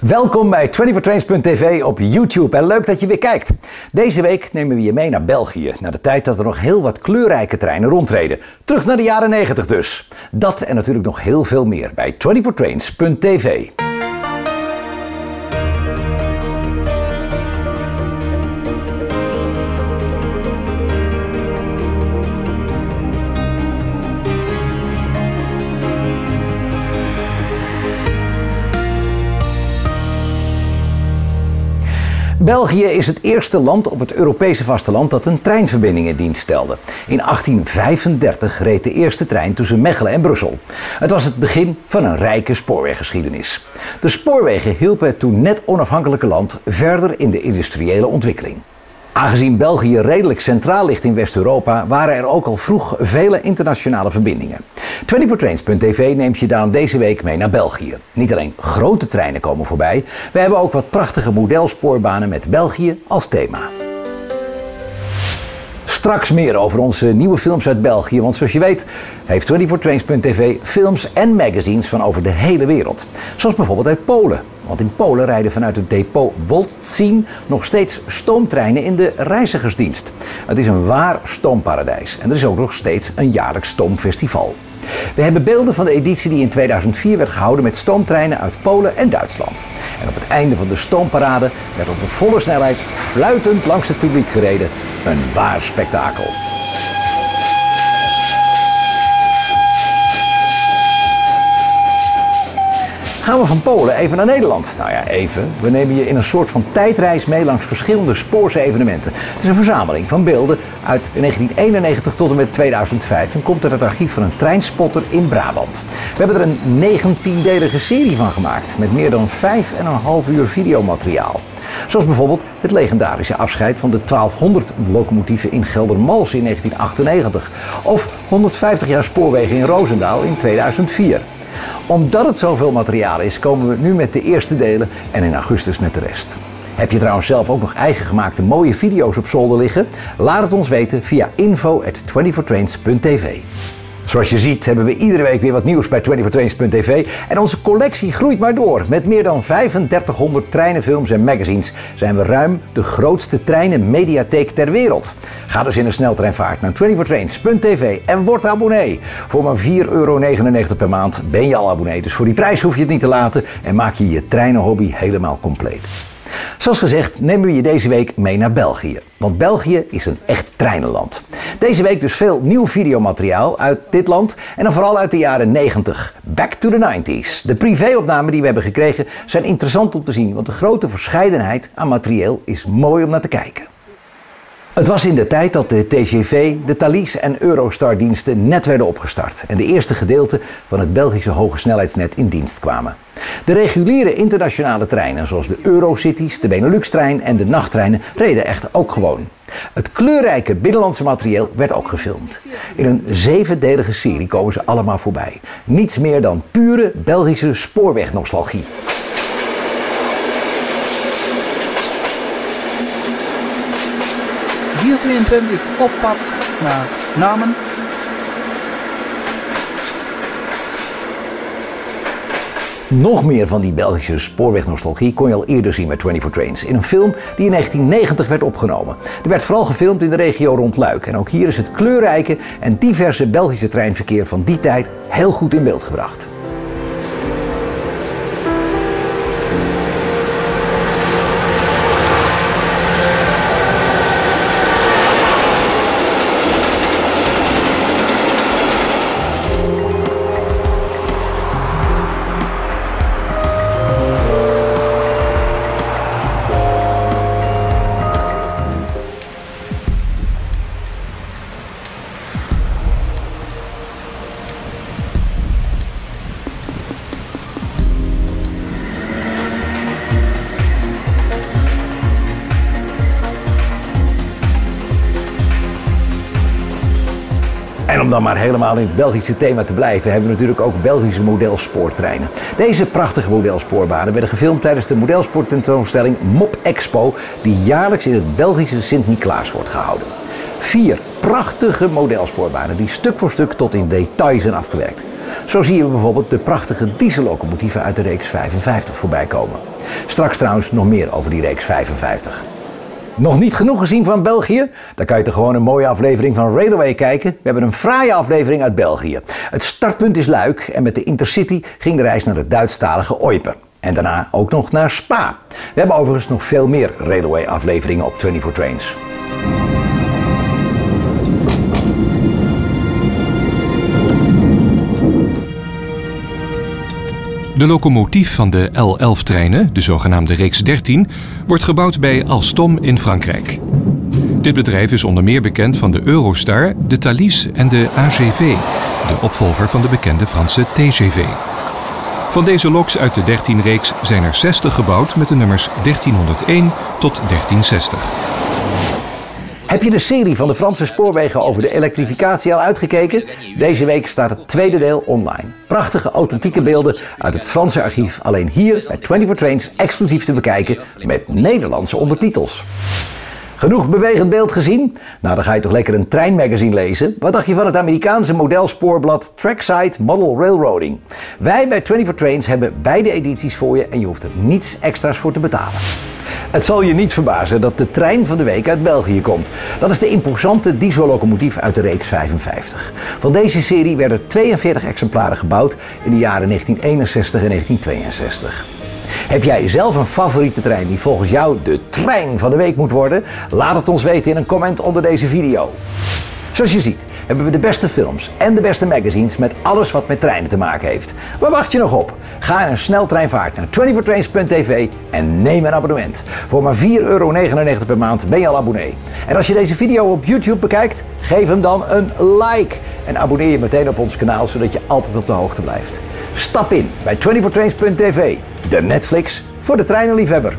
Welkom bij 24trains.tv op YouTube en leuk dat je weer kijkt. Deze week nemen we je mee naar België, naar de tijd dat er nog heel wat kleurrijke treinen rondreden. Terug naar de jaren 90 dus. Dat en natuurlijk nog heel veel meer bij 24trains.tv. België is het eerste land op het Europese vasteland dat een treinverbinding in dienst stelde. In 1835 reed de eerste trein tussen Mechelen en Brussel. Het was het begin van een rijke spoorweggeschiedenis. De spoorwegen hielpen het toen net onafhankelijke land verder in de industriële ontwikkeling. Aangezien België redelijk centraal ligt in West-Europa, waren er ook al vroeg vele internationale verbindingen. 24trains.tv neemt je daarom deze week mee naar België. Niet alleen grote treinen komen voorbij, we hebben ook wat prachtige modelsporbanen met België als thema. Straks meer over onze nieuwe films uit België, want zoals je weet heeft 24trains.tv films en magazines van over de hele wereld. Zoals bijvoorbeeld uit Polen. Want in Polen rijden vanuit het depot Wolszin nog steeds stoomtreinen in de reizigersdienst. Het is een waar stoomparadijs en er is ook nog steeds een jaarlijks stoomfestival. We hebben beelden van de editie die in 2004 werd gehouden met stoomtreinen uit Polen en Duitsland. En op het einde van de stoomparade werd op een volle snelheid fluitend langs het publiek gereden. Een waar spektakel. Gaan we van Polen even naar Nederland? Nou ja, even. We nemen je in een soort van tijdreis mee langs verschillende spoorse evenementen. Het is een verzameling van beelden uit 1991 tot en met 2005 en komt uit het archief van een treinspotter in Brabant. We hebben er een 19-delige serie van gemaakt met meer dan 5,5 uur videomateriaal. Zoals bijvoorbeeld het legendarische afscheid van de 1200 locomotieven in Geldermals in 1998 of 150 jaar spoorwegen in Roosendaal in 2004 omdat het zoveel materiaal is, komen we nu met de eerste delen en in augustus met de rest. Heb je trouwens zelf ook nog eigen gemaakte mooie video's op zolder liggen? Laat het ons weten via info@24trains.tv. Zoals je ziet hebben we iedere week weer wat nieuws bij 24trains.tv en onze collectie groeit maar door. Met meer dan 3500 treinen, films en magazines zijn we ruim de grootste treinenmediatheek ter wereld. Ga dus in een sneltreinvaart naar 24trains.tv en word abonnee. Voor maar 4,99 euro per maand ben je al abonnee, dus voor die prijs hoef je het niet te laten en maak je je treinenhobby helemaal compleet. Zoals gezegd nemen we je deze week mee naar België. Want België is een echt treinenland. Deze week dus veel nieuw videomateriaal uit dit land en dan vooral uit de jaren 90. Back to the 90s. De privéopnamen die we hebben gekregen zijn interessant om te zien, want de grote verscheidenheid aan materieel is mooi om naar te kijken. Het was in de tijd dat de TGV, de Thalys en Eurostar diensten net werden opgestart en de eerste gedeelten van het Belgische hogesnelheidsnet in dienst kwamen. De reguliere internationale treinen zoals de Eurocities, de Benelux-trein en de nachttreinen reden echter ook gewoon. Het kleurrijke binnenlandse materieel werd ook gefilmd. In een zevendelige serie komen ze allemaal voorbij. Niets meer dan pure Belgische spoorwegnostalgie. 422 op pad naar Namen. Nog meer van die Belgische spoorwegnostalgie kon je al eerder zien met 24 Trains. In een film die in 1990 werd opgenomen. Er werd vooral gefilmd in de regio rond Luik. En ook hier is het kleurrijke en diverse Belgische treinverkeer van die tijd heel goed in beeld gebracht. En om dan maar helemaal in het Belgische thema te blijven, hebben we natuurlijk ook Belgische modelspoortreinen. Deze prachtige modelsportbanen werden gefilmd tijdens de modelsporttentoonstelling Mop Expo, die jaarlijks in het Belgische Sint-Niklaas wordt gehouden. Vier prachtige modelsportbanen die stuk voor stuk tot in detail zijn afgewerkt. Zo zien we bijvoorbeeld de prachtige diesellocomotieven uit de reeks 55 voorbij komen. Straks trouwens nog meer over die reeks 55. Nog niet genoeg gezien van België? Dan kan je toch gewoon een mooie aflevering van Railway kijken. We hebben een fraaie aflevering uit België. Het startpunt is Luik en met de Intercity ging de reis naar het Duitsstalige Eupen. En daarna ook nog naar Spa. We hebben overigens nog veel meer Railway afleveringen op 24 Trains. De locomotief van de L11-treinen, de zogenaamde reeks 13, wordt gebouwd bij Alstom in Frankrijk. Dit bedrijf is onder meer bekend van de Eurostar, de Thalys en de AGV, de opvolger van de bekende Franse TGV. Van deze loks uit de 13-reeks zijn er 60 gebouwd met de nummers 1301 tot 1360. Heb je de serie van de Franse spoorwegen over de elektrificatie al uitgekeken? Deze week staat het tweede deel online. Prachtige authentieke beelden uit het Franse archief alleen hier bij 24 Trains exclusief te bekijken met Nederlandse ondertitels. Genoeg bewegend beeld gezien? Nou, dan ga je toch lekker een treinmagazine lezen. Wat dacht je van het Amerikaanse modelspoorbblad Trackside Model Railroading? Wij bij 24 Trains hebben beide edities voor je en je hoeft er niets extra's voor te betalen. Het zal je niet verbazen dat de trein van de week uit België komt. Dat is de imposante diesellocomotief uit de reeks 55. Van deze serie werden 42 exemplaren gebouwd in de jaren 1961 en 1962. Heb jij zelf een favoriete trein die volgens jou de trein van de week moet worden? Laat het ons weten in een comment onder deze video. Zoals je ziet hebben we de beste films en de beste magazines met alles wat met treinen te maken heeft. Waar wacht je nog op? Ga een sneltreinvaart naar 24trains.tv en neem een abonnement. Voor maar 4,99 euro per maand ben je al abonnee. En als je deze video op YouTube bekijkt, geef hem dan een like. En abonneer je meteen op ons kanaal, zodat je altijd op de hoogte blijft. Stap in bij 24trains.tv, de Netflix voor de treinenliefhebber.